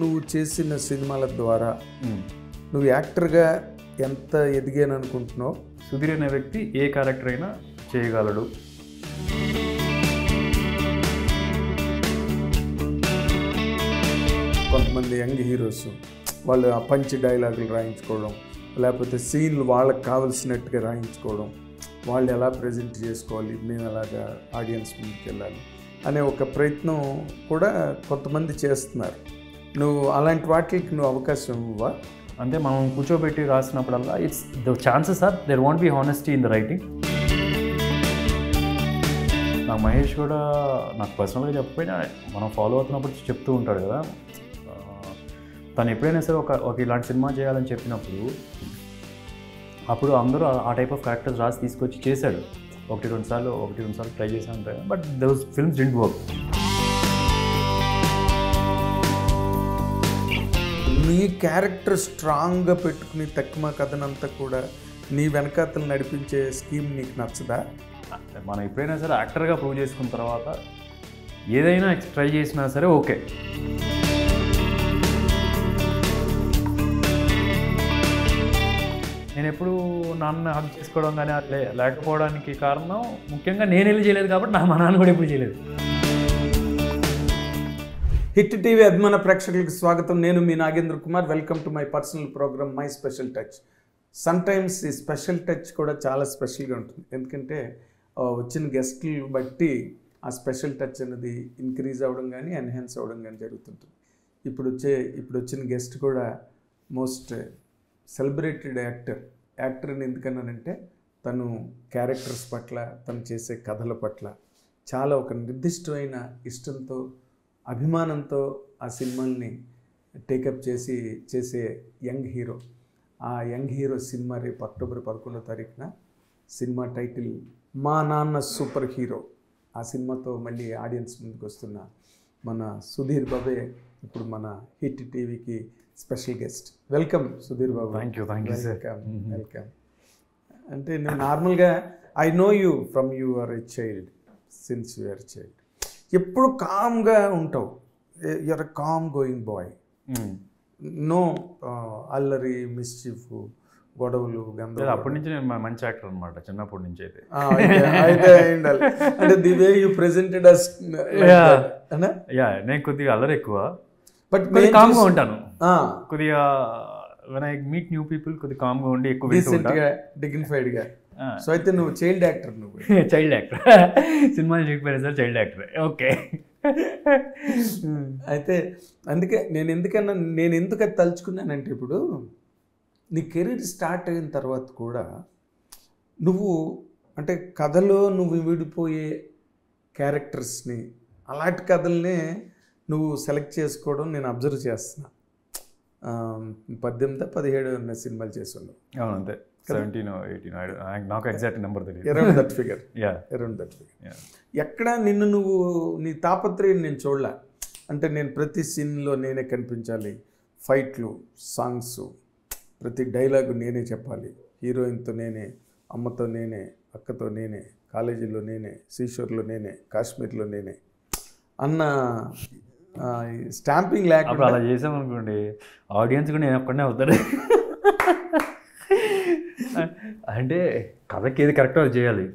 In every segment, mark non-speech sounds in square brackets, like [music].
నువ్వు చేసిన సినిమాల ద్వారా నువ్వు యాక్టర్గా ఎంత ఎదిగాను అనుకుంటున్నావు? సుధీర్ అనే వ్యక్తి ఏ క్యారెక్టర్ అయినా చేయగలడు. కొంతమంది యంగ్ హీరోస్ వాళ్ళు ఆ పంచి డైలాగులు రాయించుకోవడం లేకపోతే సీన్లు వాళ్ళకి కావలసినట్టుగా రాయించుకోవడం వాళ్ళు ఎలా ప్రజెంట్ చేసుకోవాలి మేము ఎలాగా ఆడియన్స్ ముందుకు వెళ్ళాలి అనే ఒక ప్రయత్నం కూడా కొంతమంది చేస్తున్నారు. నువ్వు అలాంటి వాటికి నువ్వు అవకాశం ఇవ్వా అంటే మనం కూర్చోబెట్టి రాసినప్పుడల్లా it's the chances are there won't be honesty in the writing నాకు మహేష్ కూడా నాకు పర్సనల్గా చెప్పకపోయినా మనం ఫాలో అవుతున్నప్పుడు చెప్తూ ఉంటాడు కదా. తను ఎప్పుడైనా సరే ఒక ఒక ఇలాంటి సినిమా చేయాలని చెప్పినప్పుడు అప్పుడు అందరూ ఆ- టైప్ ఆఫ్ క్యారెక్టర్స్ రాసి తీసుకొచ్చి చేశాడు. ఒకటి రెండు సార్లు ఒకటి రెండు సార్లు ట్రై చేశాను but those films didn't work నీ క్యారెక్టర్ స్ట్రాంగ్గా పెట్టుకుని తక్కువ కథనంతా కూడా నీ వెనకాతలు నడిపించే స్కీమ్ నీకు నచ్చదా? మనం ఎప్పుడైనా సరే యాక్టర్గా ప్రూవ్ చేసుకున్న తర్వాత ఏదైనా ట్రై చేసినా సరే ఓకే. నేను ఎప్పుడు నాన్న హక్ చేసుకోవడం కానీ అట్లే లేకపోవడానికి కారణం ముఖ్యంగా నేను వెళ్ళి చేయలేదు కాబట్టి నా మా నాన్న కూడా ఎప్పుడు చేయలేదు. హిట్ టీవీ అభిమాన ప్రేక్షకులకు స్వాగతం. నేను మీ Nagendra Kumar. Welcome to my personal program my special touch. Sometimes ఈ స్పెషల్ టచ్ కూడా చాలా స్పెషల్గా ఉంటుంది. ఎందుకంటే వచ్చిన గెస్ట్లు బట్టి ఆ స్పెషల్ టచ్ అనేది ఇంక్రీజ్ అవ్వడం కానీ ఎన్హాన్స్ అవ్వడం కానీ జరుగుతుంటుంది. ఇప్పుడు వచ్చే ఇప్పుడు వచ్చిన గెస్ట్ కూడా మోస్ట్ సెలబ్రేటెడ్ యాక్టర్. యాక్టర్ అని ఎందుకన్నానంటే తను క్యారెక్టర్స్ పట్ల తను చేసే కథల పట్ల చాలా ఒక నిర్దిష్టమైన ఇష్టంతో అభిమానంతో ఆ సినిమాల్ని టేకప్ చేసి చేసే యంగ్ హీరో. ఆ యంగ్ హీరో సినిమా రేపు అక్టోబర్ పదకొండో తారీఖున సినిమా టైటిల్ మా నాన్న సూపర్ హీరో. ఆ సినిమాతో మళ్ళీ ఆడియన్స్ ముందుకు వస్తున్న మన సుధీర్ బాబే ఇప్పుడు మన హిట్ టీవీకి special guest. Welcome Sudheer Babu. Thank you thank you welcome welcome. అంటే నువ్వు నార్మల్గా I know you from you are a child since you are child ఎప్పుడు కామ్గా ఉంటావు? You're a calm going boy no అల్లరి మిస్చిఫ్ గొడవలు గందరగోళం అప్పటి నుంచి నేను మంచి యాక్టర్ అనమాట చిన్నప్పటి నుంచి అయితే. అయితే- అయితే అయి ఉండాలి అంటే the way you presented us. Yeah నేను కొద్దిగా అల్లరి ఎక్కువ. బట్ కామ్గా ఉంటాను. కొద్దిగా when I meet new people కొద్దిగా కామ్గా ఉండి ఎక్కువ డిగ్నిఫైడ్గా సో అయితే నువ్వు చైల్డ్ యాక్టర్ నువ్వు. చైల్డ్ యాక్టర్ సినిమా చెప్పారు సార్ చైల్డ్ యాక్టర్ ఓకే అయితే అందుకే నేను ఎందుకన్నా నేను ఎందుకు తలుచుకున్నానంటే ఇప్పుడు నీ కెరీర్ స్టార్ట్ అయిన తర్వాత కూడా నువ్వు అంటే కథలో నువ్వు విడిపోయే క్యారెక్టర్స్ని అలాంటి కథల్నే నువ్వు సెలెక్ట్ చేసుకోవడం నేను అబ్జర్వ్ చేస్తున్నా. పద్దెనిమిది పదిహేడు సినిమాలు చేస్తున్నావు అవును అంతే సెవెంటీన్ ఎయిటీన్ నాకు ఎగ్జాక్ట్ నెంబర్ తెలియదు around that figure yeah around that figure ఎక్కడ నిన్ను నువ్వు నీ తాపత్రయం నేను చూడలే. అంటే నేను ప్రతి సీన్లో నేనే కనిపించాలి. ఫైట్లు సాంగ్స్ ప్రతి డైలాగు నేనే చెప్పాలి. హీరోయిన్తో నేనే అమ్మతో నేనే అక్కతో నేనే కాలేజీలో నేనే శ్రీశోర్లో నేనే కాశ్మీర్లో నేనే. అన్న స్టాంపింగ్ లేకుండా అలా చేసామనుకోండి ఆడియన్స్ కూడా నేను ఒక్కడనే అవుతాడు అంటే కథకి ఏది కరెక్టో అది చేయాలి.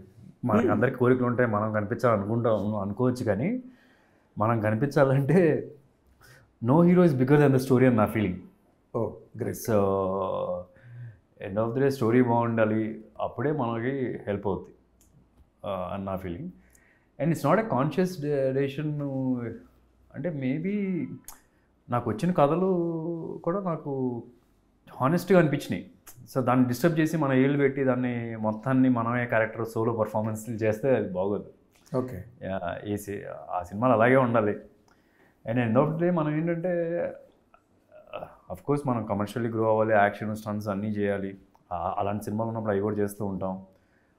మనకి అందరికి కోరికలు ఉంటాయి మనం కనిపించాలనుకుంటాం అనుకోవచ్చు కానీ మనం కనిపించాలంటే no hero is bigger than the story అని నా feeling oh great so end of the day story బాగుండాలి అప్పుడే మనకి హెల్ప్ అవుతుంది అని నా feeling and it's not a conscious decision అంటే మేబీ నాకు వచ్చిన కథలు కూడా నాకు హానెస్ట్గా అనిపించినాయి. సో దాన్ని డిస్టర్బ్ చేసి మన ఏళ్ళు పెట్టి దాన్ని మొత్తాన్ని మనమే క్యారెక్టర్ సోలో పర్ఫార్మెన్స్ చేస్తే అది బాగోదు. ఓకే. ఈ సి ఆ సినిమాలు అలాగే ఉండాలి. అండ్ ఎండ్ ఆఫ్ డే మనం ఏంటంటే కోర్స్ మనం కమర్షియల్లీ గ్రో అవ్వాలి యాక్షన్ స్టన్స్ అన్నీ చేయాలి. అలాంటి సినిమాలు ఉన్నప్పుడు అవి కూడా చేస్తూ ఉంటాం.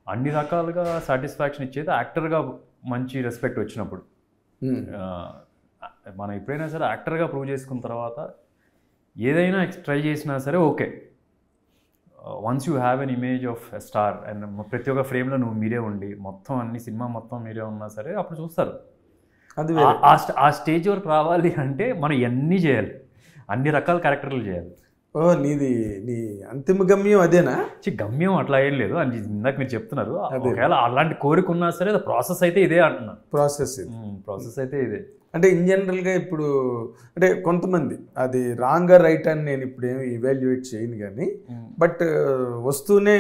అన్ని రకాలుగా సాటిస్ఫాక్షన్ ఇచ్చేది యాక్టర్గా మంచి రెస్పెక్ట్ వచ్చినప్పుడు. ఆ, మనం ఎప్పుడైనా సరే యాక్టర్గా ప్రూవ్ చేసుకున్న తర్వాత ఏదైనా ట్రై చేసినా సరే okay once you have an image of star and ప్రతి ఒక్క ఫ్రేమ్లో నువ్వు మీరే ఉండి మొత్తం అన్ని సినిమా మొత్తం మీరే ఉన్నా సరే అప్పుడు చూస్తారు. అది ఆ- ఆ స్ట- ఆ స్టేజ్ వరకు రావాలి అంటే మనం ఎన్ని చేయాలి? అన్ని రకాల క్యారెక్టర్లు చేయాలి. ఓ నీది నీ అంతిమ గమ్యం అదేనా గమ్యం అట్లా ఏం లేదు. అని ఇందాక మీరు చెప్తున్నారు. ఒకవేళ అలాంటి కోరిక ఉన్నా సరే ప్రాసెస్ అయితే ఇదే అంటున్నాను ప్రాసెస్ ప్రాసెస్ అయితే ఇదే. అంటే ఇన్ జనరల్గా ఇప్పుడు అంటే కొంతమంది అది రాంగా రైట్ అని నేను ఇప్పుడు ఏమి ఇవాల్యుయేట్ చేయను కానీ బట్ వస్తూనే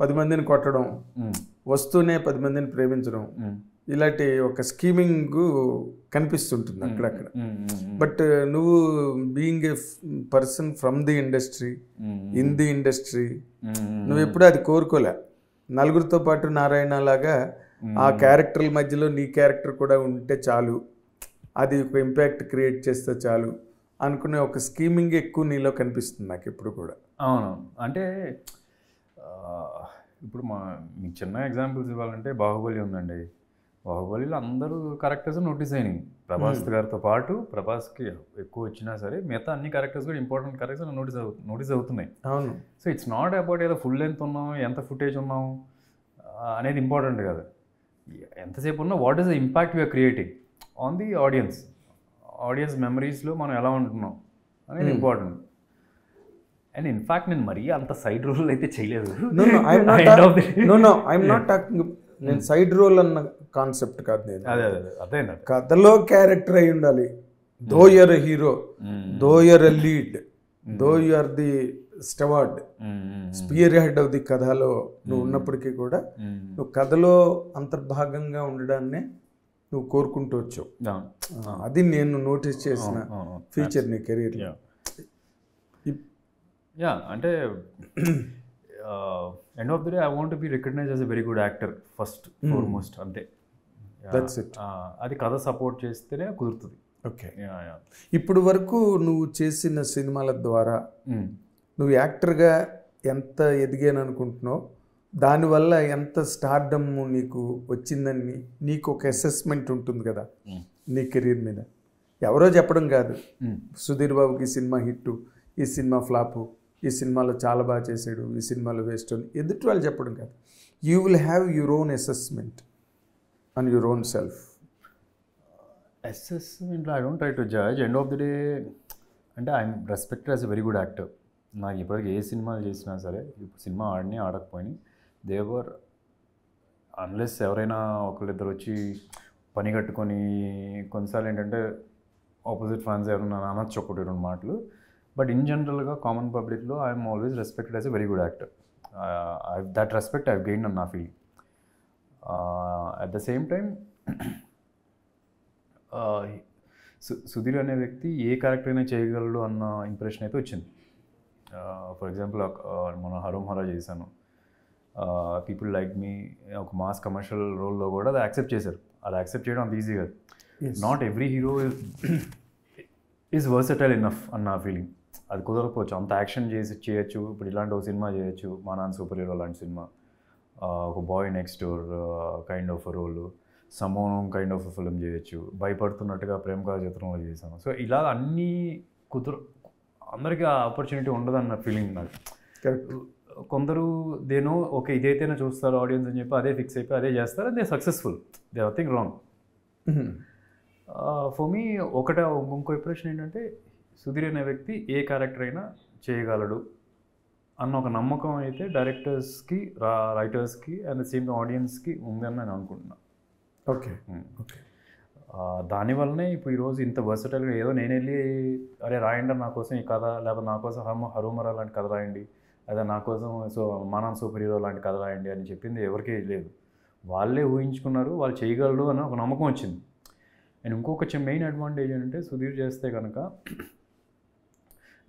పది మందిని కొట్టడం ఉమ్, వస్తూనే పది మందిని ప్రేమించడం ఉమ్, ఇలాంటి ఒక స్కీమింగ్ కనిపిస్తుంటుంది అక్కడక్కడ. బట్ నువ్వు being a person from the industry in the industry నువ్వు ఎప్పుడూ అది కోరుకోలే. నలుగురితో పాటు నారాయణ లాగా ఆ క్యారెక్టర్ల మధ్యలో నీ క్యారెక్టర్ కూడా ఉంటే చాలు. అది ఒక ఇంపాక్ట్ క్రియేట్ చేస్తే చాలు అనుకునే ఒక స్కీమింగ్ ఎక్కువ నీలో కనిపిస్తుంది నాకు ఎప్పుడు కూడా. అవును అంటే ఇప్పుడు మా మీకు చిన్న ఎగ్జాంపుల్స్ ఇవ్వాలంటే బాహుబలి ఉందండి. బాహుబలిలో అందరూ క్యారెక్టర్స్ నోటీస్ అయినాయి. ప్రభాస్ గారితో పాటు ప్రభాస్కి ఎక్కువ వచ్చినా సరే మిగతా అన్ని క్యారెక్టర్స్ కూడా ఇంపార్టెంట్ క్యారెక్టర్స్ నోటీస్ అవు నోటీస్ అవుతున్నాయి. అవును. సో ఇట్స్ నాట్ అబౌట్ ఏదో ఫుల్ లెంత్ ఉన్నాం ఎంత ఫుటేజ్ ఉన్నాం అనేది ఇంపార్టెంట్ కాదు. ఎంతసేపు ఉన్నా what is the impact we're creating on the audience audience మెమరీస్లో మనం ఎలా ఉంటున్నాం అనేది ఇంపార్టెంట్ అండ్ ఇన్ఫాక్ట్ నేను మరీ అంత సైడ్ రోల్ అయితే చేయలేదు. నేను సైడ్ రోల్ అన్న కాన్సెప్ట్ కాదు నేను. అదే అదే కథలో క్యారెక్టర్ అయి ఉండాలి. Though your hero though your lead though your the steward spearhead of the కథలో నువ్వు ఉన్నప్పటికీ కూడా నువ్వు కథలో అంతర్భాగంగా ఉండడాన్నే నువ్వు కోరుకుంటూ వచ్చావు. అది నేను నోటీస్ చేసిన ఫీచర్ నీ కెరీర్. యా. అంటే end of the day I want be recognise as a very good actor first foremost అంతే. Ah, అది కథ సపోర్ట్ చేస్తేనే కుదురుతుంది. ఓకే. ఇప్పుడు వరకు నువ్వు చేసిన సినిమాల ద్వారా Mm. నువ్వు యాక్టర్గా ఎంత ఎదిగాను అనుకుంటున్నావు దానివల్ల ఎంత స్టార్డమ్ నీకు వచ్చిందని నీకు ఒక అసెస్మెంట్ ఉంటుంది కదా. నీ కెరీర్ మీద. ఎవరో చెప్పడం కాదు. సుధీర్ బాబుకి ఈ సినిమా హిట్ ఈ సినిమా ఫ్లాపు ఈ సినిమాలో చాలా బాగా చేశాడు ఈ సినిమాలో వేస్ట్ అని ఎదుటి వాళ్ళు చెప్పడం కాదు. You will have your own assessment and your own self అసెస్మెంట్లో I don't try to judge end of the day అంటే I'm respected as a very good actor నాకు ఇప్పటికి ఏ సినిమాలు చేసినా సరే ఇప్పుడు సినిమా ఆడిని ఆడకపోయి దేవర్ అన్లెస్ ఎవరైనా ఒకళ్ళిద్దరు వచ్చి పని కట్టుకొని కొన్నిసార్లు ఏంటంటే ఆపోజిట్ ఫ్యాన్స్ ఎవరైనా అనొచ్చు ఒకటి రెండు మాటలు. బట్ ఇన్ జనరల్గా కామన్ పబ్లిక్లో I'm always respected as a very good actor that respect I gain and నా feel at the same time సు- సుధీర్ అనే వ్యక్తి ఏ క్యారెక్టర్ అయినా చేయగలడు అన్న ఇంప్రెషన్ అయితే వచ్చింది. Uh, ఫర్ ఎగ్జాంపుల్ uh, మన హరోం హరా చేశాను పీపుల్ లైక్ మీ ఒక మాస్ కమర్షియల్ రోల్లో కూడా అది యాక్సెప్ట్ చేశారు. అది యాక్సెప్ట్ చేయడం అంత ఈజీ కాదు. Not every hero is versatile enough అన్న నా ఫీలింగ్ అది కుదరకపోవచ్చు. అంత యాక్షన్ చేసి చేయొచ్చు. ఇప్పుడు ఇలాంటి ఒక సినిమా చేయొచ్చు. మా నాన్న సూపర్ హీరో లాంటి సినిమా ఒక boy next door kind of role సమోనం kind of film చేయొచ్చు. భయపడుతున్నట్టుగా ప్రేమ కథ చిత్రంలో చేశాను. సో ఇలా అన్నీ కుదురు అందరికీ ఆ ఆపర్చునిటీ ఉండదన్న ఫీలింగ్ నాకు. కొందరు దేనో ఓకే ఇదైతేనే చూస్తారు ఆడియన్స్ అని చెప్పి అదే ఫిక్స్ అయిపోయి అదే చేస్తారు. They successful. They thing wrong. For me ఒకటే ఇంకో ఇంప్రెషన్ ఏంటంటే సుధీర్ అనే వ్యక్తి ఏ క్యారెక్టర్ అయినా చేయగలడు అన్న ఒక నమ్మకం అయితే డైరెక్టర్స్కి రా రైటర్స్కి అండ్ సేమ్ ఆడియన్స్కి ఉందని నేను అనుకుంటున్నాను ఓకే. ఓకే. దానివల్లనే ఇప్పుడు ఈరోజు ఇంత వర్సటైల్గా ఏదో నేను వెళ్ళి అరే రాయండి నా కోసం ఈ కథ లేకపోతే నా కోసం హమ హరుమరా లాంటి కథ రాయండి. అదే నా కోసం సో మనం సూపర్ హీరో లాంటి కథ రాయండి అని చెప్పింది ఎవరికీ లేదు. వాళ్ళే ఊహించుకున్నారు వాళ్ళు చేయగలరు అని ఒక నమ్మకం వచ్చింది. అండ్ ఇంకొక మెయిన్ అడ్వాంటేజ్ ఏంటంటే సుధీర్ చేస్తే కనుక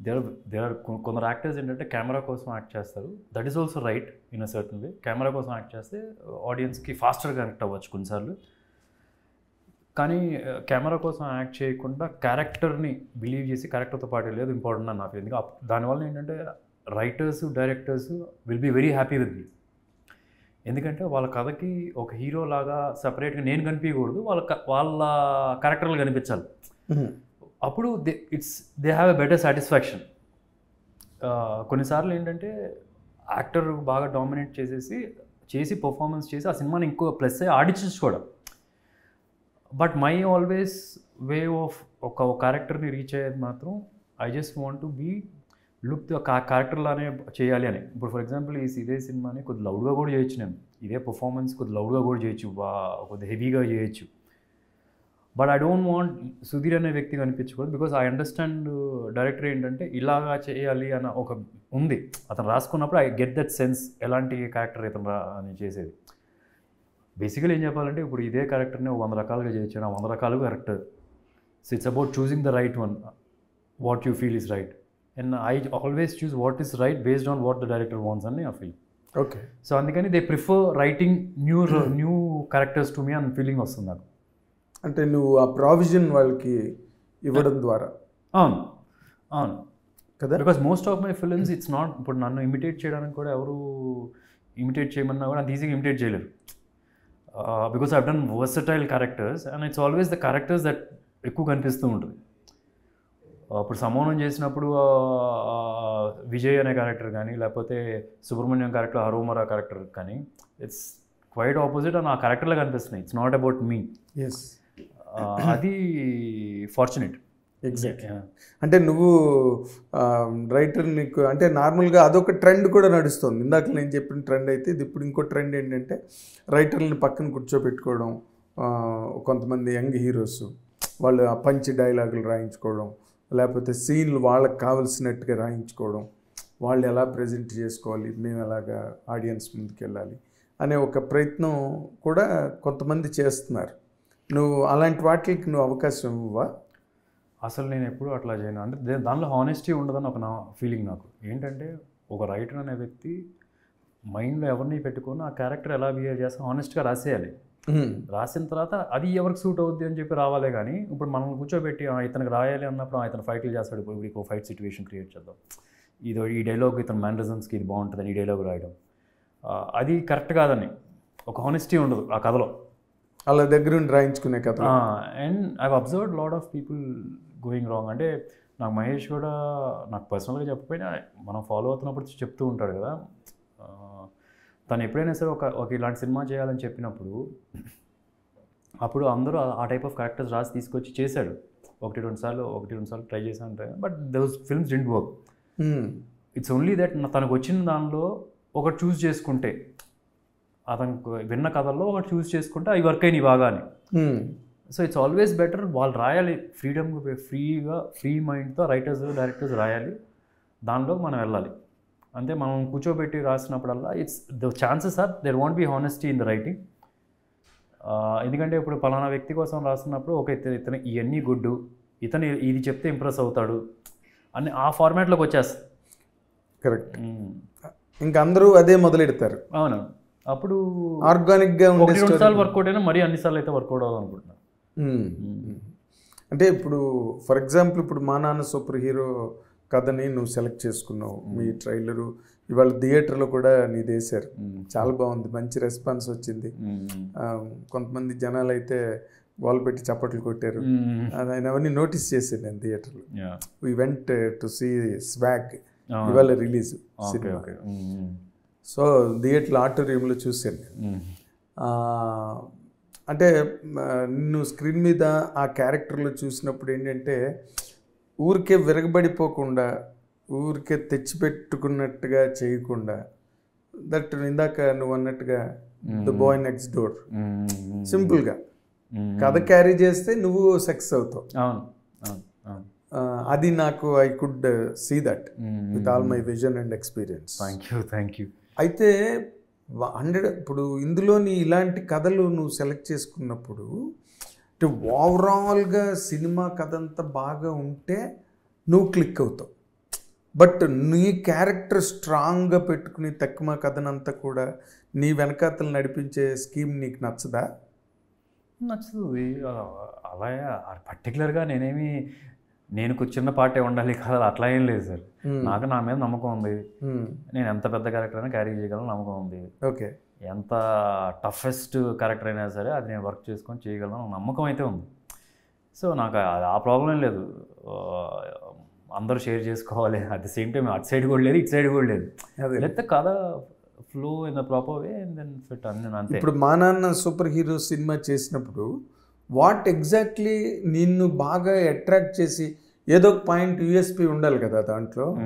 దేర్ దేర్ ఆర్ కొందరు యాక్టర్స్ ఏంటంటే కెమెరా కోసం యాక్ట్ చేస్తారు. That is also right in a certain way camera కోసం యాక్ట్ చేస్తే ఆడియన్స్కి ఫాస్టర్ కనెక్ట్ అవ్వచ్చు కొన్నిసార్లు. కానీ కెమెరా కోసం యాక్ట్ చేయకుండా క్యారెక్టర్ని బిలీవ్ చేసి క్యారెక్టర్తో పాటు లేదు ఇంపార్టెంట్ అని నాకు ఎందుకంటే దానివల్ల ఏంటంటే writers directors will be very happy with me ఎందుకంటే వాళ్ళ కథకి ఒక హీరో లాగా సపరేట్గా నేను కనిపించకూడదు వాళ్ళ వాళ్ళ క్యారెక్టర్లు కనిపించాలి. అప్పుడు they it's they have a better satisfaction కొన్నిసార్లు ఏంటంటే యాక్టర్ బాగా డామినేట్ చేసేసి చేసి పర్ఫార్మెన్స్ చేసి ఆ సినిమాని ఇంకో ప్లస్ కూడా but my always way of ఒక క్యారెక్టర్ని రీచ్ అయ్యేది మాత్రం I just want to be look character లానే చేయాలి అని. ఇప్పుడు ఫర్ ఎగ్జాంపుల్ ఈ ఇదే సినిమాని కొద్ది లౌడ్గా కూడా చేయొచ్చు నేను. ఇదే పర్ఫార్మెన్స్ కొద్ది లౌడ్గా కూడా చేయొచ్చు. కొద్ది హెవీగా చేయొచ్చు. But I don't want Sudheer అనే వ్యక్తి కనిపించకూడదు బికాస్ ఐ అండర్స్టాండ్ డైరెక్టర్ ఏంటంటే ఇలాగా చేయాలి అన్న ఒక ఉంది. అతను రాసుకున్నప్పుడు ఐ గెట్ దట్ సెన్స్ ఎలాంటి క్యారెక్టర్ ఇతను రా అని చేసేది. బేసికల్ ఏం చెప్పాలంటే ఇప్పుడు ఇదే క్యారెక్టర్ని వంద రకాలుగా చేయొచ్చు ఆ వంద రకాలుగా correct so it's about choosing the right one what you feel is right and I always choose what is right based on what the director wants అని ఐ ఫీల్ ఓకే సో అందుకని they prefer writing new new characters to me అని feeling వస్తుంది నాకు. అంటే నువ్వు ఆ provision వాళ్ళకి ఇవ్వడం ద్వారా. అవును. అవును. కదా? Because most of my films it's not ఇప్పుడు నన్ను ఇమిటేట్ చేయడానికి కూడా ఎవరు ఇమిటేట్ చేయమన్నా కూడా అంత ఈజీగా ఇమిటేట్ చేయలేరు. Because I done versatile characters and it's always the characters that ఎక్కువ కనిపిస్తూ ఉంటుంది. ఇప్పుడు సమోనం చేసినప్పుడు విజయ్ అనే క్యారెక్టర్ కానీ లేకపోతే సుబ్రహ్మణ్యం క్యారెక్టర్ హరోమరా క్యారెక్టర్ కానీ ఇట్స్ క్వైట్ ఆపోజిట్ అని ఆ క్యారెక్టర్లో కనిపిస్తున్నాయి. It's not about me yes అది ఫార్చునేట్ ఎగ్జాక్ట్ అంటే నువ్వు రైటర్ నీకు అంటే నార్మల్గా అదొక ట్రెండ్ కూడా నడుస్తుంది. ఇందాక నేను చెప్పిన ట్రెండ్ అయితే ఇది ఇప్పుడు ఇంకో ట్రెండ్ ఏంటంటే రైటర్ని పక్కన కూర్చోబెట్టుకోవడం కొంతమంది యంగ్ హీరోస్ వాళ్ళు ఆ పంచి డైలాగులు రాయించుకోవడం లేకపోతే సీన్లు వాళ్ళకి కావలసినట్టుగా రాయించుకోవడం వాళ్ళు ఎలా ప్రజెంట్ చేసుకోవాలి మేము ఎలాగా ఆడియన్స్ ముందుకు వెళ్ళాలి అనే ఒక ప్రయత్నం కూడా కొంతమంది చేస్తున్నారు. నువ్వు అలాంటి వాటికి నువ్వు అవకాశం ఇవ్వవా? అసలు నేను ఎప్పుడు అట్లా చేయను. అంటే దానిలో హానెస్టీ ఉండదని ఒక నా ఫీలింగ్ నాకు. ఏంటంటే ఒక రైటర్ అనే వ్యక్తి మైండ్లో ఎవరిని పెట్టుకొని ఆ క్యారెక్టర్ ఎలా బిహేవ్ చేస్తా హానెస్ట్గా రాసేయాలి. రాసిన తర్వాత అది ఎవరికి సూట్ అవుద్ది అని చెప్పి రావాలే కానీ ఇప్పుడు మనం కూర్చోబెట్టి "ఆ, ఇతనికి రాయాలి అన్నప్పుడు "ఆ, ఇతను ఫైట్లు చేస్తాడు ఇప్పుడు ఇప్పుడు ఫైట్ సిచ్యువేషన్ క్రియేట్ చేద్దాం. ఇది ఈ డైలాగ్ ఇతను మేనరిజమ్స్కి ఇది బాగుంటుందని ఈ డైలాగ్ రాయడం. అది కరెక్ట్ కాదని ఒక హానెస్టీ ఉండదు ఆ కథలో. అలా దగ్గరుండి రాయించుకునే కథ and I observed lot of people going wrong అంటే నాకు మహేష్ కూడా నాకు పర్సనల్గా చెప్పకపోయినా మనం ఫాలో అవుతున్నప్పుడు చెప్తూ ఉంటాడు కదా తను ఎప్పుడైనా సరే ఒక ఒక ఇలాంటి సినిమా చేయాలని చెప్పినప్పుడు అప్పుడు అందరూ ఆ- టైప్ ఆఫ్ క్యారెక్టర్స్ రాసి తీసుకొచ్చి చేశాడు. ఒకటి రెండు సార్లు ఒకటి రెండు సార్లు ట్రై చేశాను but those films didn't work it's only that తనకు వచ్చిన దానిలో ఒకటి చూస్ చేసుకుంటే అతనికి విన్న కథల్లో ఒకటి చూస్ చేసుకుంటే అవి వర్క్ అయినాయి బాగా అని సో ఇట్స్ ఆల్వేస్ బెటర్ వాళ్ళు రాయాలి ఫ్రీడమ్ ఫ్రీగా ఫ్రీ మైండ్తో రైటర్స్ డైరెక్టర్స్ రాయాలి. దానిలో మనం వెళ్ళాలి. అంతే మనం కూర్చోబెట్టి రాసినప్పుడల్లా it's the chances are there won't be honesty in the writing ఎందుకంటే ఇప్పుడు పలానా వ్యక్తి కోసం రాస్తున్నప్పుడు ఒక ఇతను ఇతను ఇవన్నీ గుడ్డు ఇతను ఇది చెప్తే ఇంప్రెస్ అవుతాడు అని ఆ ఫార్మాట్లోకి వచ్చేస్తుంది కరెక్ట్. ఇంకా అందరూ అదే మొదలెడతారు. అవును. అప్పుడు ఆర్గానిక్గా ఒకటి రెండు. సార్లు వర్కౌట్ అయినా మరీ అన్నిసార్లు అయితే వర్కౌట్ మ్మ్. అంటే ఇప్పుడు ఫర్ ఎగ్జాంపుల్ ఇప్పుడు మా నాన్న సూపర్ హీరో కథని నువ్వు సెలెక్ట్ చేసుకున్నావు మీ ట్రైలరు. ఇవాళ థియేటర్లో కూడా నీది వేశారు. చాలా బాగుంది మంచి రెస్పాన్స్ వచ్చింది. కొంతమంది జనాలు అయితే గోల్ పెట్టి చప్పట్లు కొట్టారు. ఆయన అవన్నీ నోటీస్ చేశాను నేను థియేటర్లో. We went to see swag. ఇవాళ రిలీజ్ మ్మ్. సో థియేటర్లో ఆడిటోరియంలో చూశాను నేను. అంటే నిన్ను స్క్రీన్ మీద ఆ క్యారెక్టర్లో చూసినప్పుడు ఏంటంటే ఊరికే విరగబడిపోకుండా ఊరికే తెచ్చిపెట్టుకున్నట్టుగా చేయకుండా దట్ ఇందాక నువ్వు అన్నట్టుగా ద బాయ్ నెక్స్ట్ డోర్. సింపుల్గా. కథ క్యారీ చేస్తే నువ్వు సక్సెస్ అవుతావు. అది నాకు I could see that with all my vision and experience. Thank you thank you. అయితే హండ్రెడ్ ఇప్పుడు ఇందులోని ఇలాంటి కథలు నువ్వు సెలెక్ట్ చేసుకున్నప్పుడు అంటే ఓవరాల్గా సినిమా కథ అంతా బాగా ఉంటే నువ్వు క్లిక్ అవుతావు. బట్ నీ క్యారెక్టర్ స్ట్రాంగ్గా పెట్టుకుని తక్కువ కథనంతా కూడా నీ వెనకాతలు నడిపించే స్కీమ్ నీకు నచ్చదా? నచ్చుతుంది ఆ, అలా పర్టికులర్గా నేనేమి నేను చిన్న పాటే ఉండాలి కదా అట్లా ఏం లేదు సార్. నాకు నా మీద నమ్మకం ఉంది. నేను ఎంత పెద్ద క్యారెక్టర్ అయినా క్యారీ చేయగలను నమ్మకం ఉంది. ఓకే ఎంత టఫెస్ట్ క్యారెక్టర్ అయినా సరే అది నేను వర్క్ చేసుకొని చేయగలను నమ్మకం అయితే ఉంది. సో నాకు ఆ- ప్రాబ్లం ఏం లేదు. అందరూ షేర్ చేసుకోవాలి. అట్ ద సేమ్ టైం అటు సైడ్ కూడా లేదు ఇటు సైడ్ కూడా లేదు. లేకపోతే కథ flow in the proper way and then fit అన్ని అంతే. ఇప్పుడు మా నాన్న సూపర్ హీరో సినిమా చేసినప్పుడు వాట్ ఎగ్జాక్ట్లీ నిన్ను బాగా అట్రాక్ట్ చేసి ఏదో ఒక పాయింట్ యూఎస్పి ఉండాలి కదా దాంట్లో?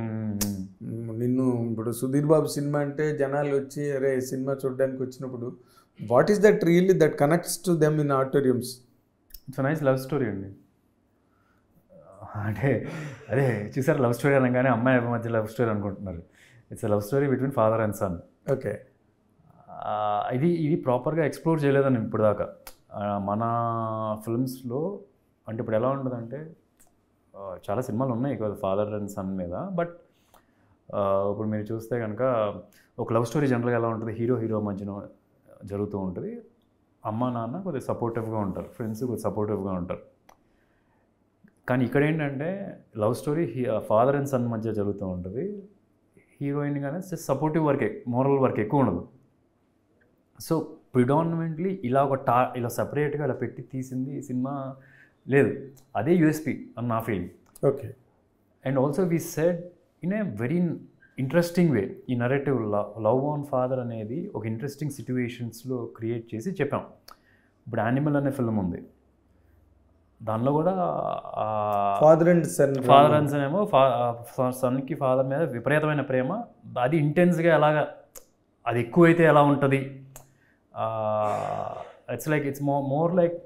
నిన్ను ఇప్పుడు సుధీర్ బాబు సినిమా అంటే జనాలు వచ్చి అరే సినిమా చూడడానికి వచ్చినప్పుడు what is that really that connects to them in auditoriums it's nice love story అండి. అంటే అదే చూసారు లవ్ స్టోరీ అనగానే అమ్మాయి అబ్బాయి మధ్య లవ్ స్టోరీ అనుకుంటున్నారు. It's love story between father and son okay ఇది ఇది ప్రాపర్గా ఎక్స్ప్లోర్ చేయలేదని ఇప్పుడు దాకా మన ఫిల్మ్స్లో అంటే ఇప్పుడు ఎలా ఉంటుందంటే చాలా సినిమాలు ఉన్నాయి ఫాదర్ అండ్ సన్ మీద. బట్ ఇప్పుడు మీరు చూస్తే కనుక ఒక లవ్ స్టోరీ జనరల్గా ఎలా ఉంటుంది? హీరో హీరో మధ్యన జరుగుతూ ఉంటుంది. అమ్మ నాన్న కొద్దిగా సపోర్టివ్గా ఉంటారు. ఫ్రెండ్స్ కొద్దిగా సపోర్టివ్గా ఉంటారు. కానీ ఇక్కడ ఏంటంటే love story father and son మధ్య జరుగుతూ ఉంటుంది. హీరోయిన్ కానీ just supportive work moral work ఎక్కువ ఉండదు. సో ప్రిడామినెంట్లీ ఇలా ఒక టా ఇలా సపరేట్గా ఇలా పెట్టి తీసింది సినిమా లేదు. అదే యూఎస్పి అని నా feeling okay and also we said in a very interesting way ఈ నరేటివ్ లవ్ ఆన్ ఫాదర్ అనేది ఒక ఇంట్రెస్టింగ్ సిచ్యువేషన్స్లో క్రియేట్ చేసి చెప్పాం. ఇప్పుడు యానిమల్ అనే ఫిల్మ్ ఉంది. దానిలో కూడా father and son father and son ఏమో ఫా సన్కి ఫాదర్ మీద విపరీతమైన ప్రేమ. అది ఇంటెన్స్గా ఎలాగా అది ఎక్కువైతే ఎలా ఉంటుంది? ఇట్స్ లైక్ ఇట్స్ మో మోర్ లైక్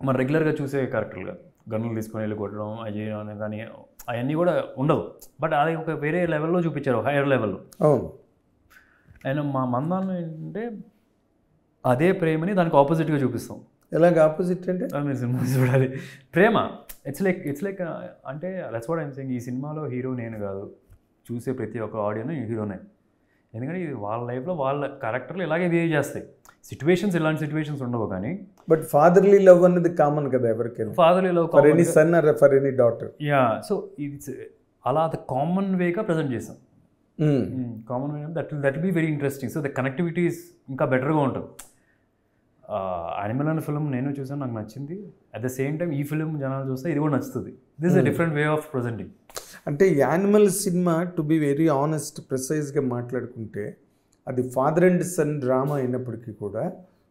మన రెగ్యులర్గా చూసే క్యారెక్టర్గా గన్నులు తీసుకొని వెళ్ళి కొట్టడం అవి చేయడం కానీ అవన్నీ కూడా ఉండవు. బట్ అది ఒక వేరే లెవెల్లో చూపించారు హైయర్ లెవెల్లో. అవును. అండ్ మా మందాలను ఏంటంటే అదే ప్రేమని దానికి ఆపోజిట్గా చూపిస్తాం. ఎలాగ ఆపోజిట్ అంటే? మీరు సినిమా చూడాలి. ప్రేమ. ఇట్స్ లైక్ ఇట్స్ లైక్ అంటే లెట్స్ వాట్ ఐమ్ సెయింగ్ ఈ సినిమాలో హీరో నేను కాదు. చూసే ప్రతి ఒక్క ఆడియన్ హీరోనే. ఎందుకంటే ఇది వాళ్ళ లైఫ్లో వాళ్ళ క్యారెక్టర్లు ఇలాగే బిహేవ్ చేస్తాయి. సిచ్యువేషన్స్ ఇలాంటి సిచ్యువేషన్స్ ఉండవు కానీ బట్ ఫాదర్లీ లవ్ అన్నది కామన్ కదా ఎవరికైనా? Father love for any son or for any daughter yeah so it's అలా అది కామన్ వేగా ప్రజెంట్ చేసాం common way that that be very interesting so the connectivity ఇంకా బెటర్గా ఉంటుంది. యానిమల్ అనే ఫిల్మ్ నేను చూసాను నాకు నచ్చింది. అట్ ద సేమ్ టైం ఈ ఫిల్మ్ జనాలు చూస్తే ఇది కూడా నచ్చుతుంది. This a different way of presenting అంటే Animal cinema to be very honest ప్రిసైజ్గా మాట్లాడుకుంటే అది ఫాదర్ అండ్ సన్ డ్రామా అయినప్పటికీ కూడా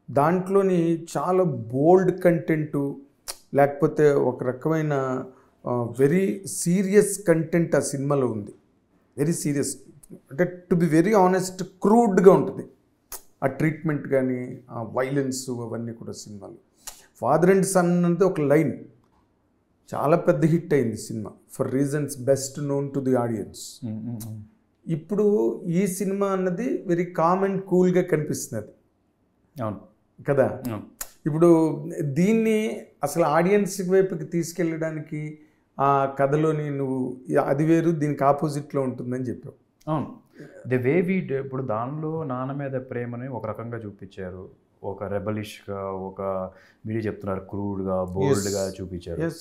దాంట్లోని చాలా బోల్డ్ కంటెంట్ లేకపోతే ఒక రకమైన వెరీ సీరియస్ కంటెంట్ ఆ సినిమాలో ఉంది. వెరీ సీరియస్ అంటే టు బి వెరీ ఆనెస్ట్ క్రూడ్గా ఉంటుంది. ఆ ట్రీట్మెంట్ కానీ ఆ వైలెన్స్ అవన్నీ కూడా సినిమాలు. ఫాదర్ అండ్ సన్ అనేది ఒక లైన్ చాలా పెద్ద హిట్ అయింది cinema. For reasons best known to the audience ఇప్పుడు ఈ సినిమా అన్నది వెరీ కామ్ అండ్ కూల్గా కనిపిస్తున్నది. అవును. కదా? ఇప్పుడు దీన్ని అసలు ఆడియన్స్ వైపుకి తీసుకెళ్ళడానికి ఆ కథలోని నువ్వు అది వేరు దీనికి ఆపోజిట్లో ఉంటుందని చెప్పావు. అవును. ద వే వీ ఇప్పుడు దానిలో నాన్న మీద ప్రేమని ఒక రకంగా చూపించారు. ఒక రెబలిష్గా ఒక మీరు చెప్తున్నారు క్రూడ్గా బోల్డ్గా చూపించారు.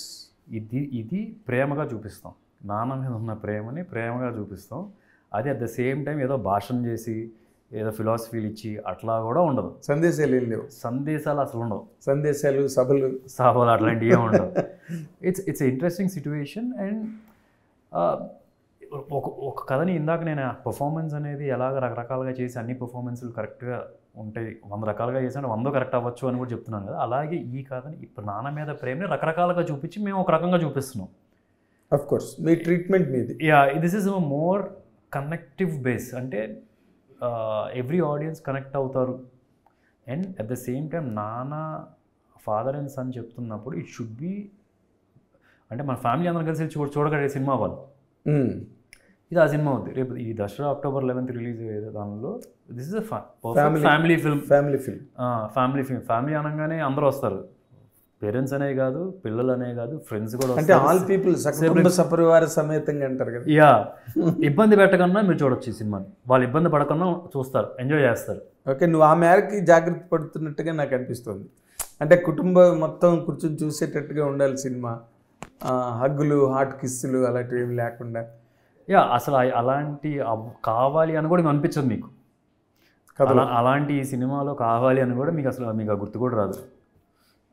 ఇది ఇది ప్రేమగా చూపిస్తాం. నాన్న మీద ఉన్న ప్రేమని ప్రేమగా చూపిస్తాం. అది అట్ ద సేమ్ టైం ఏదో భాషణ చేసి ఏదో ఫిలాసఫీలు ఇచ్చి అట్లా కూడా ఉండదు. సందేశాలు లేవు. సందేశాలు అసలు ఉండవు. సందేశాలు సభలు. సవాలు అట్లాంటివి ఏమి ఉండవు. It's it's interesting situation and ఒక ఒక కథని ఇందాక నేను పర్ఫార్మెన్స్ అనేది ఎలాగ రకరకాలుగా చేసి అన్ని పర్ఫార్మెన్స్లు కరెక్ట్గా ఉంటాయి వంద రకాలుగా చేసాను వంద కరెక్ట్ అవ్వచ్చు అని కూడా చెప్తున్నాను కదా అలాగే ఈ కథని ఇప్పుడు నాన్న మీద ప్రేమని రకరకాలుగా చూపించి మేము ఒక రకంగా చూపిస్తున్నాం. అఫ్ కోర్స్ మీ ట్రీట్మెంట్ మీది. Yeah this is more connective base అంటే ఎవ్రీ ఆడియన్స్ కనెక్ట్ అవుతారు. And at the same time నాన్న ఫాదర్ అండ్ సన్ చెప్తున్నప్పుడు ఇట్ షుడ్ బి అంటే మన ఫ్యామిలీ అందరం కలిసి చూడ చూడగలిగే సినిమా అవ్వాలి మ్మ్. ఇది ఆ సినిమా అవుద్ది రేపు ఈ దసరా అక్టోబర్ లెవెన్త్ రిలీజ్ అయ్యేది దానిలో. This is. Family film family film family film family అనగానే అందరూ వస్తారు. పేరెంట్స్ అనే కాదు పిల్లలు అనే కాదు ఫ్రెండ్స్ కూడా అంటే. ఆల్ పీపుల్ సపరివార సమేతంగా అంటారు కదా. యా ఇబ్బంది పెట్టకన్నా మీరు చూడొచ్చు ఈ సినిమాని. వాళ్ళు ఇబ్బంది పడకన్నా చూస్తారు. ఎంజాయ్ చేస్తారు. ఓకే నువ్వు ఆ మేరకి జాగ్రత్త పడుతున్నట్టుగా నాకు అనిపిస్తుంది. అంటే కుటుంబం మొత్తం కూర్చొని చూసేటట్టుగా ఉండాలి సినిమా. హగ్గులు హాట్ కిస్సులు అలాంటివి ఏమి లేకుండా. యా అసలు అలాంటి కావాలి అని కూడా మీకు అనిపించదు మీకు. అలా అలాంటి సినిమాలో కావాలి అని కూడా మీకు అసలు మీకు ఆ గుర్తు కూడా రాదు.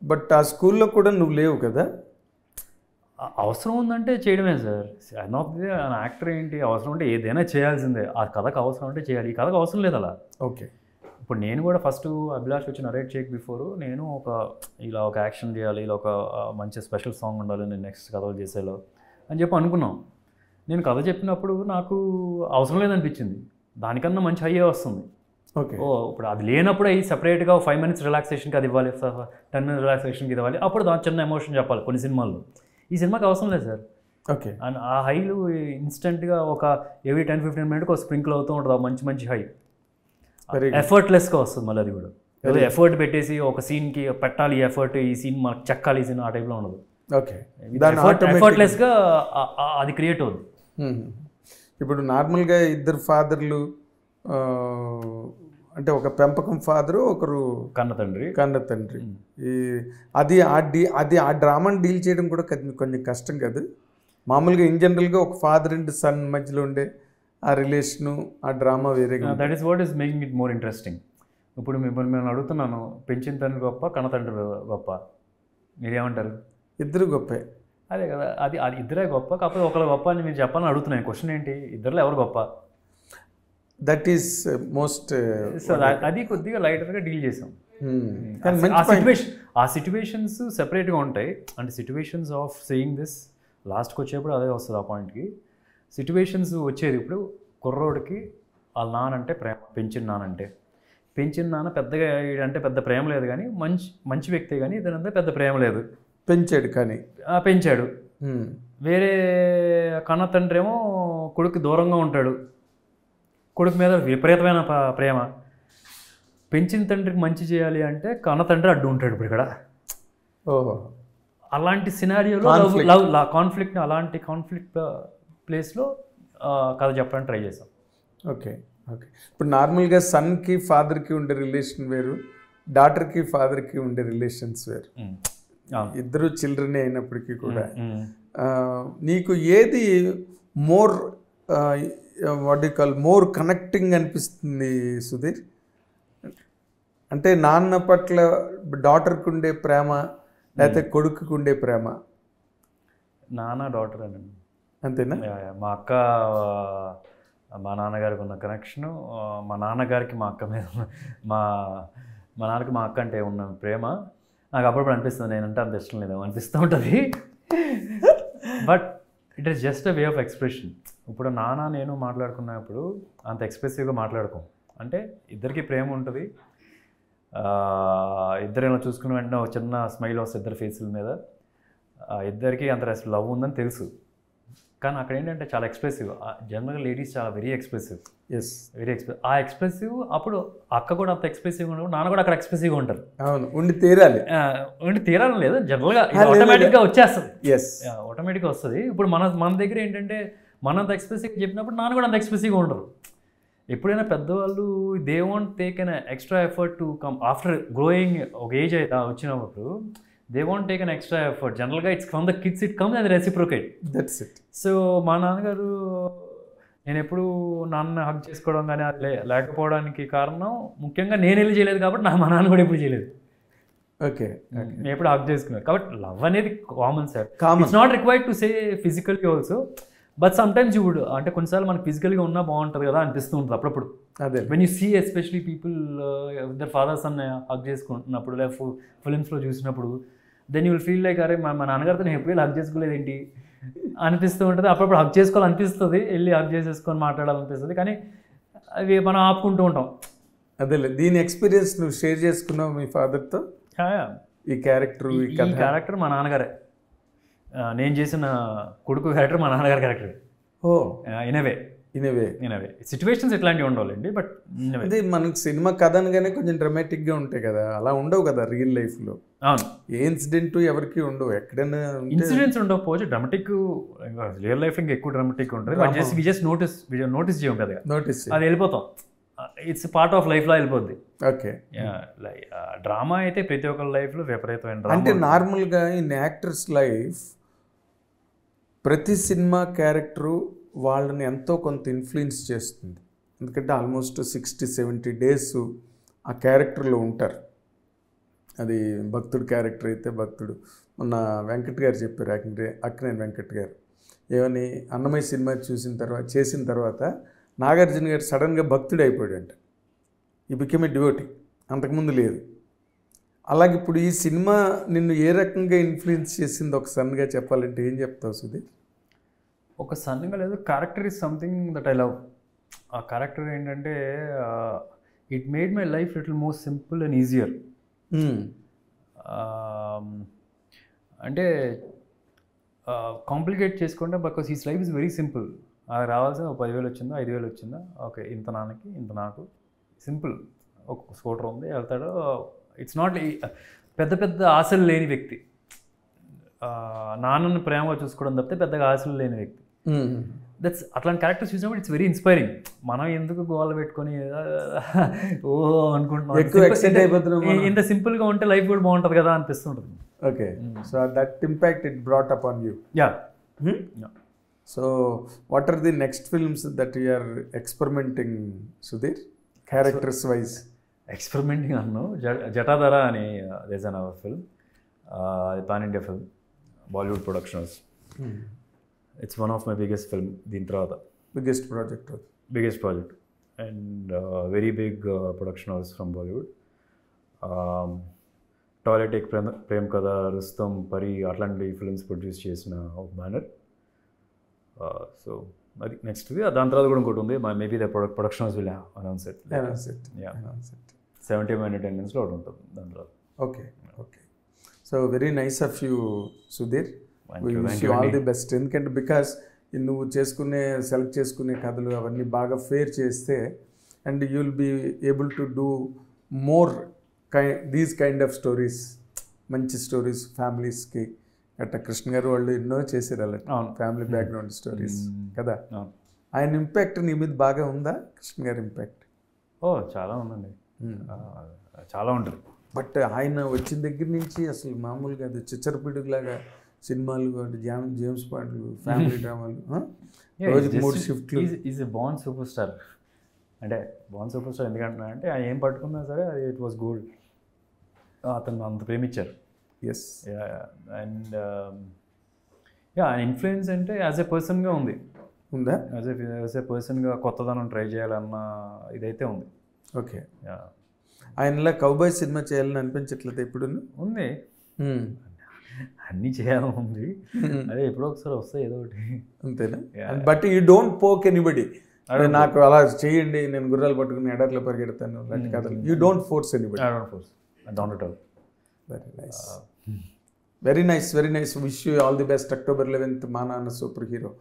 బట్ ఆ స్కూల్లో కూడా నువ్వు లేవు కదా? అవసరం ఉందంటే చేయడమే sir. On of the actor ఏంటి? అవసరం ఉంటే ఏదైనా చేయాల్సిందే. ఆ కథకు అవసరం అంటే చేయాలి. ఈ కథకు అవసరం లేదు అలా. ఓకే. ఇప్పుడు నేను కూడా ఫస్ట్ అభిలాష్ వచ్చి నరేట్ చేయక బిఫోర్. నేను ఒక ఇలా ఒక యాక్షన్ చేయాలి ఇలా ఒక మంచి స్పెషల్ సాంగ్ ఉండాలి నేను నెక్స్ట్ కథలు చేసేలో అని చెప్పి అనుకున్నాం. నేను కథ చెప్పినప్పుడు నాకు అవసరం లేదనిపించింది. దానికన్నా మంచి హయ్యే వస్తుంది. ఓకే. ఓ ఇప్పుడు అది లేనప్పుడు అవి సపరేట్గా ఫైవ్ మినిట్స్ రిలాక్సేషన్కి అది ఇవ్వాలి టెన్ మినిట్స్ రిలాక్సేషన్కి ఇవ్వాలి. అప్పుడు దాని చిన్న ఎమోషన్ చెప్పాలి కొన్ని సినిమాల్లో. ఈ సినిమాకి అవసరం లేదు సార్. ఓకే. అండ్ ఆ హైలు ఇన్స్టెంట్గా ఒక ఎవ్రీ టెన్ ఫిఫ్టీన్ మినిట్కి ఒక స్ప్రింకిల్ అవుతూ ఉంటుంది. మంచి మంచి హై ఎఫర్ట్లెస్గా వస్తుంది మళ్ళీ అది కూడా. ఏదో ఎఫర్ట్ పెట్టేసి ఒక సీన్కి పెట్టాలి ఈ ఎఫర్ట్ ఈ సీన్ మనకు చెక్కాలి ఈ సీన్ ఆ టైప్లో ఉండదు. ఓకే. ఎఫర్ట్లెస్గా అది క్రియేట్ అవుతుంది. ఇప్పుడు నార్మల్గా ఇద్దరు ఫాదర్లు అంటే ఒక పెంపకం ఫాదరు ఒకరు కన్న తండ్రి. కన్న తండ్రి. ఈ అది ఆ డీ అది ఆ డ్రామాని డీల్ చేయడం కూడా కొంచెం కష్టం కదా. మామూలుగా ఇన్ జనరల్గా ఒక ఫాదర్ అండ్ సన్ మధ్యలో ఉండే ఆ రిలేషను ఆ డ్రామా వేరేగా ఉంటుంది. That is what is making it more interesting ఇప్పుడు మిమ్మల్ని నేను అడుగుతున్నాను పెంచిన తండ్రి గొప్ప కన్న తండ్రి గొప్ప. మీరేమంటారు? ఇద్దరు గొప్పే. అదే కదా అది అది ఇద్దరే గొప్ప కాకపోతే ఒకరు గొప్ప అని మీరు చెప్పాలని అడుగుతున్నాను క్వశ్చన్ ఏంటి? ఇద్దరులో ఎవరు గొప్ప? దట్ ఈస్ మోస్ట్ సో అది కొద్దిగా లైటర్గా డీల్ చేసాం. కానీ ఆ మంచి పాయింట్ సిచ్యువేషన్ ఆ సిచ్యువేషన్స్ సెపరేట్గా ఉంటాయి. అంటే సిచ్యువేషన్స్ ఆఫ్ సేయింగ్ దిస్ లాస్ట్కి వచ్చేప్పుడు అదే వస్తుంది ఆ పాయింట్కి సిచ్యువేషన్స్ వచ్చేది ఇప్పుడు కుర్రోడికి వాళ్ళ నానంటే ప్రేమ పెంచిన నానంటే పెంచిన నాన్న పెద్దగా అంటే పెద్ద ప్రేమ లేదు కానీ మంచి మంచి వ్యక్తే కానీ ఇతనంతా పెద్ద ప్రేమ లేదు. పెంచాడు కానీ. పెంచాడు. వేరే కన్న తండ్రి ఏమో కొడుకు దూరంగా ఉంటాడు. కొడుకు మీద విపరీతమైన ప్రేమ. పెంచిన తండ్రికి మంచి చేయాలి అంటే కన్న తండ్రి అడ్డు ఉంటాడు ఇప్పుడు ఇక్కడ. ఓహో. అలాంటి సినారియోలో. లవ్ కాన్ఫ్లిక్ట్ అలాంటి కాన్ఫ్లిక్ట్ ప్లేస్లో కథ చెప్పడానికి ట్రై చేసాం ఓకే ఓకే. ఇప్పుడు నార్మల్గా సన్కి ఫాదర్కి ఉండే రిలేషన్ వేరు డాటర్కి ఫాదర్కి ఉండే రిలేషన్స్ వేరు. ఇద్దరు చిల్డ్రనే అయినప్పటికీ కూడా. నీకు ఏది more what call more connecting అనిపిస్తుంది సుధీర్? అంటే నాన్న పట్ల డాటర్కి ఉండే ప్రేమ లేకపోతే కొడుకుకి ఉండే ప్రేమ? నాన్న డాటర్ అని అంతేనా? మా అక్క మా నాన్నగారికి ఉన్న కనెక్షను మా నాన్నగారికి మా అక్క మీద మా మా నాన్నకి మా అక్క అంటే ఉన్న ప్రేమ. నాకు అప్పుడప్పుడు అనిపిస్తుంది నేను అంటే అంత ఇష్టం లేదు అనిపిస్తూ ఉంటుంది. But it is just a way of expression ఇప్పుడు నాన్న నేను మాట్లాడుకున్నప్పుడు అంత ఎక్స్ప్రెసివ్గా మాట్లాడుకోం. అంటే ఇద్దరికి ప్రేమ ఉంటుంది. ఇద్దరు ఇలా చూసుకున్న వెంటనే ఒక చిన్న స్మైల్ వస్తుంది ఇద్దరు ఫేసుల మీద. ఇద్దరికి అంత లవ్ ఉందని తెలుసు. కానీ అక్కడ ఏంటంటే చాలా ఎక్స్ప్రెసివ్ జనరల్గా లేడీస్ చాలా very expressive yes very express uh expressive అప్పుడు అక్క కూడా అంత ఎక్స్ప్రెసివ్గా ఉన్నప్పుడు నాన్న కూడా అక్కడ ఎక్స్ప్రెసివ్గా ఉంటారు. అవును ఉండి తీరాలి. ఉండి తీరాలని లేదు జనరల్గా. ఆటోమేటిక్గా వచ్చేస్తుంది. ఎస్ ఆటోమేటిక్గా వస్తుంది. ఇప్పుడు మన మన దగ్గర ఏంటంటే మన అంత ఎక్స్ప్రెసివ్ చెప్పినప్పుడు నాన్న కూడా అంత ఎక్స్ప్రెసివ్గా ఉండరు. ఎప్పుడైనా పెద్దవాళ్ళు they want take an extra effort to come after growing ఒక ఏజ్ అయితే వచ్చినప్పుడు they want take an extra effort జనరల్గా it's from the kids it comes అది రెసిప్రోకేట్ దట్స్ ఇట్ సో మా నాన్నగారు నేను ఎప్పుడు నాన్న హక్ చేసుకోవడం కానీ అది లేకపోవడానికి కారణం ముఖ్యంగా నేను వెళ్ళి చేయలేదు కాబట్టి నా మా నాన్న కూడా ఎప్పుడు చేయలేదు. ఓకే నేను ఎప్పుడు హక్ చేసుకున్నాను కాబట్టి లవ్ అనేది common sir common it's not required to say physically also but sometimes you would అంటే కొన్నిసార్లు మనకి ఫిజికల్గా ఉన్నా బాగుంటుంది కదా అనిపిస్తూ ఉంటుంది అప్పుడప్పుడు. అదే. When you see especially people ఇద్దరు ఫాదర్స్ అన్న హక్ చేసుకుంటున్నప్పుడు లేదా ఫిలిమ్స్లో చూసినప్పుడు then you will feel like అరే మా నాన్నగారితో నేను ఎప్పుడు హక్ చేసుకోలేదు ఏంటి అనిపిస్తూ ఉంటుంది. అప్పుడప్పుడు హక్ చేసుకోవాలనిపిస్తుంది. వెళ్ళి హక్ చేసేసుకొని మాట్లాడాలనిపిస్తుంది. కానీ అవి మనం ఆపుకుంటూ ఉంటాం. అదేలే దీని ఎక్స్పీరియన్స్ నువ్వు షేర్ చేసుకున్నావు మీ ఫాదర్తో ఈ క్యారెక్టర్ ఈ క్యారెక్టర్ మా నాన్నగారే. నేను చేసిన కొడుకు క్యారెక్టర్ మా నాన్నగారి క్యారెక్టర్ ఓ. ఇనవే ఇనవే ఇనవే సిచ్యువేషన్స్ ఇట్లాంటివి ఉండాలండి బట్ అదే మనకి సినిమా కథ అనగానే కొంచెం డ్రమాటిక్గా ఉంటాయి కదా అలా ఉండవు కదా రియల్ లైఫ్లో అవును. ఏ ఇన్సిడెంట్ ఎవరికి ఉండవు ఎక్కడైనా ఇన్సిడెంట్స్ ఉండకపోవచ్చు డ్రమటిక్ రియల్ లైఫ్ ఇంకా ఎక్కువ డ్రమటిక్ ఉంటుంది but just we just notice notice చేయం కదా. నోటీస్ అది వెళ్ళిపోతాం. ఇట్స్ పార్ట్ ఆఫ్ లైఫ్లో వెళ్ళిపోద్ది. ఓకే డ్రామా అయితే ప్రతి ఒక్కరి లైఫ్లో విపరీతమైన అంటే నార్మల్గా ఇన్ యాక్టర్స్ లైఫ్ ప్రతి సినిమా క్యారెక్టరు వాళ్ళని ఎంతో కొంత ఇన్ఫ్లుయెన్స్ చేస్తుంది. ఎందుకంటే ఆల్మోస్ట్ సిక్స్టీ సెవెంటీ డేస్ ఆ క్యారెక్టర్లో ఉంటారు. అది భక్తుడు క్యారెక్టర్ అయితే భక్తుడు. మొన్న వెంకట్ గారు చెప్పారు అక్కినే అక్కినేని వెంకట్ గారు. ఏమని అన్నమయ్య సినిమా చూసిన తర్వాత చేసిన తర్వాత నాగార్జున గారు సడన్గా భక్తుడు అయిపోయాడంట. ఈ బికెమ్ ఏ డివోటీ. అంతకుముందు లేదు. అలాగే ఇప్పుడు ఈ సినిమా నిన్ను ఏ రకంగా ఇన్ఫ్లుయెన్స్ చేసింది? ఒక సన్గా చెప్పాలంటే ఏం చెప్తావు సుధీర్? ఒక సన్గా లేదు character is something that I love ఆ క్యారెక్టర్ ఏంటంటే it made my life little more simple and easier. అంటే కాంప్లికేట్ చేసుకుంటే because he's life is very simple అది రావాల్సిన ఒక పదివేలు వచ్చిందా ఐదు వేలు వచ్చిందా? ఓకే ఇంత నాన్నకి ఇంత నాకు. సింపుల్ ఒక స్కూటర్ ఉంది వెళ్తాడు ఇట్స్ నాట్ పెద్ద పెద్ద ఆశలు లేని వ్యక్తి. నాన్నని ప్రేమగా చూసుకోవడం తప్పితే పెద్దగా ఆశలు లేని వ్యక్తి. దట్స్ అట్లాంటి క్యారెక్టర్స్ చూసినప్పుడు ఇట్స్ వెరీ ఇన్స్పైరింగ్ మనం ఎందుకు గోల పెట్టుకొని ఓహో అనుకుంటున్నాం. ఇంత సింపుల్గా ఉంటే లైఫ్ కూడా బాగుంటుంది కదా అనిపిస్తుంటుంది. Okay so that impact it brought up on you yeah so what are the next films that you are experimenting Sudheer characters wise experimenting అన్ను జ- జటాధర అని దేస్ అన్ అవర్ ఫిల్మ్ అది pan India film Bollywood productions it's one of my biggest film దీని తర్వాత. Biggest project uh, very big uh, production house from Bollywood. Um, Toilet Ek Prem Prem కథ రుస్తం పరి అట్లాంటి films produce చేసిన ఒక banner so అది next దాని తర్వాత కూడా ఇంకోటి ఉంది. Maybe the product production house will announce it Yeah. Seventy minute మినిట్స్లో ఒకటి ఉంటుంది దాని తర్వాత. Okay. Okay. So very nice of you Sudheer. All. The best ఎందుకంటే బికాస్ నువ్వు చేసుకునే సెలెక్ట్ చేసుకునే కథలు అవన్నీ బాగా ఫేర్ చేస్తే and you will be able to do more కై దీస్ కైండ్ ఆఫ్ స్టోరీస్ మంచి స్టోరీస్ ఫ్యామిలీస్కి అట్లా కృష్ణ గారు వాళ్ళు ఎన్నో చేశారు అలా. Family background stories. కదా. ఆయన ఇంపాక్ట్ నీ మీద బాగా ఉందా? కృష్ణ గారి ఇంపాక్ట్? ఓ చాలా ఉందండి. చాలా ఉంటుంది. బట్ ఆయన వచ్చిన దగ్గర నుంచి అసలు మామూలుగా అది చిచ్చరపిడుగులాగా సినిమాలు జామ్ జేమ్స్ బాండ్లు ఫ్యామిలీ [laughs] డ్రామాలు ఆ? రోజుకి మూడు షిఫ్ట్లు. Is a born super star అంటే బాన్ సూపర్ స్టార్ ఎందుకంటున్నా అంటే ఆయన ఏం పట్టుకున్నా సరే అది ఇట్ వాస్ గోల్డ్ అతను అంత ప్రేమించారు ఎస్ అండ్ యా ఇన్ఫ్లుయెన్స్ అంటే యాజ్ ఎ పర్సన్గా ఉంది. ఉందా? యాజ్ ఎ యాజ్ ఎ పర్సన్గా కొత్తదనం ట్రై చేయాలన్న ఇదైతే ఉంది. ఓకే ఆయనలా కౌబాయ్ సినిమా చేయాలని అనిపించట్లేదు ఇప్పుడు ఉంది. అన్నీ చేయాలని ఉంది. అదే ఎప్పుడో ఒకసారి వస్తాయి ఏదో ఒకటి. అంతేనా. But you don't poke anybody నాకు అలా చేయండి నేను గుర్రాలు పట్టుకుని ఎడర్లో పరిగెడతాను అలాంటి కథలు. You don't force anybody I don't force I don't at all very nice very nice very nice wish you all the best October eleventh మా నాన్న సూపర్ హీరో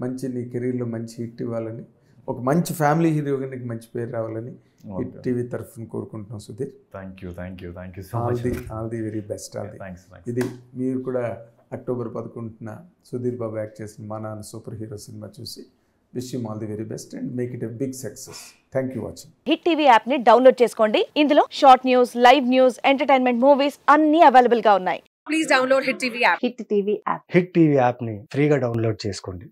మంచి నీ కెరీర్లో మంచి హిట్ ఇవ్వాలని ఒక మంచి ఫ్యామిలీ హీరోగా నీకు మంచి పేరు రావాలని హిట్ టీవీ తరఫున కోరుకుంటున్నాం Sudheer. Thank you thank you thank you all the all the very best all the ఇది మీరు కూడా అక్టోబర్ పదకొండున సుధీర్ బాబు యాక్ట్ చేసిన మా నాన్న సూపర్ హీరో సినిమా చూసి wish you all the very best and make it a big success thank you watching Hit TV యాప్ని download చేసుకోండి. ఇందులో short news live news entertainment movies అన్ని అవైలబుల్గా ఉన్నాయి. Please download Hit TV app. Hit TV app Hit TV యాప్ని ఫ్రీగా download చేసుకోండి.